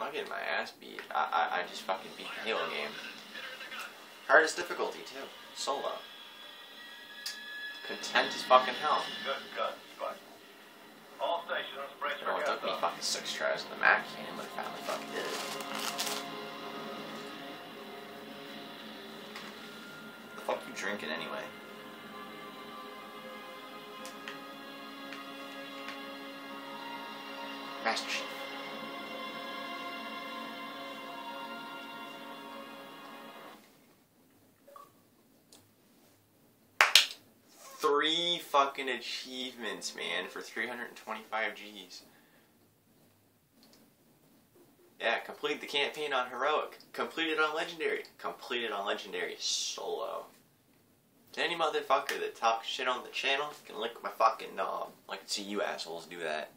not getting my ass beat. I, I, I just fucking beat the Halo game. Hardest difficulty, too. Solo. Content as fucking hell. You know, for oh, it took me fucking six tries on the Mac game, but I finally fucking did it. The fuck you drinking anyway? Master Chief. Three fucking achievements, man, for 325 G's. Yeah, complete the campaign on heroic. Completed on legendary. Completed on legendary solo. To any motherfucker that talks shit on the channel can lick my fucking knob. I can see you assholes do that.